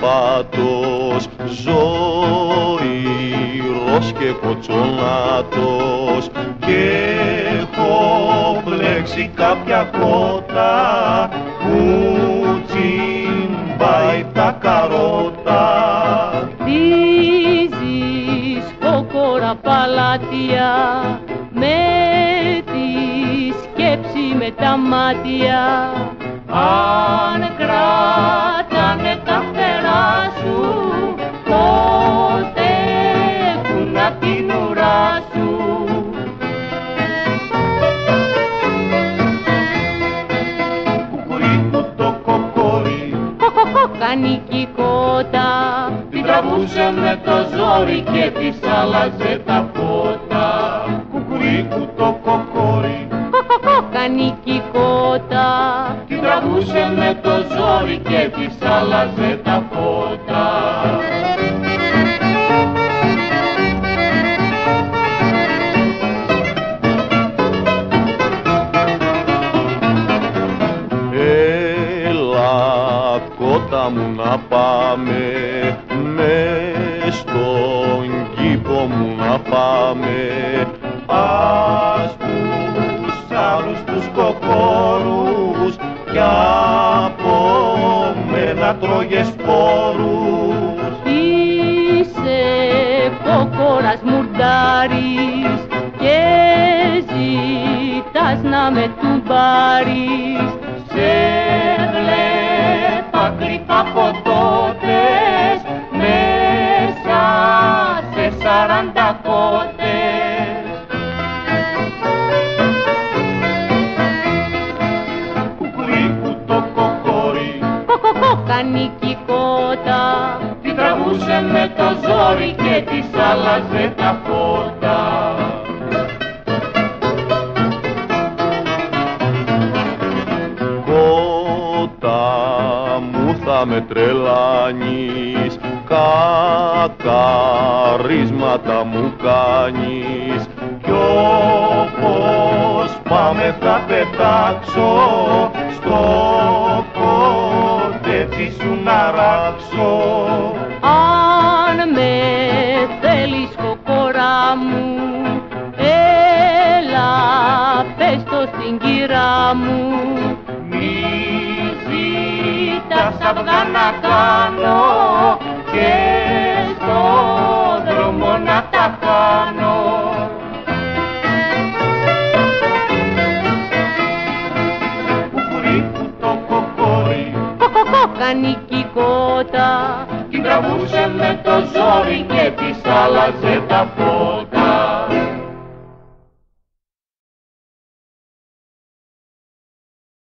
φάτος ζωηρός και κοτσονάτος και έχω μπλέξει κάποια κότα που τσιμπάει τα καρότα. Δίζεις κόκορα παλάτια με τη σκέψη με τα μάτια κάνει κότα την τραβούσε με το ζόρι και της άλλαζε τα φώτα κουκουρίκου το κοκόρι. Κάνει κότα την τραβούσε με το ζόρι και της άλλαζε τα φώτα μου να πάμε μες στον κήπο μου να πάμε. Ας τους άλλους τους κοκόρους κι από μένα τρώγες σπόρους Είσαι κόκορας μουρντάρης και ζητάς να με του σαράντα κότες Κουκουρίκου το κοκόρι. Κοκοκό κάνει κότα την τραβούσε με το ζόρι και της άλλαζε τα φώτα Κότα μου θα με τρελάνεις κακαρίσματα μου κάνεις. Κι όπως πάμε θα πετάξω στο κοτέτσι σου να ράξω. Αν με θέλεις κοκορά μου Έλα πες το στην κυρά μου. Μη ζητάς αυγά να κάνω Κοκοκό κάνει κότα την τραβούσε με το ζόρι και της άλλαζε τα φώτα.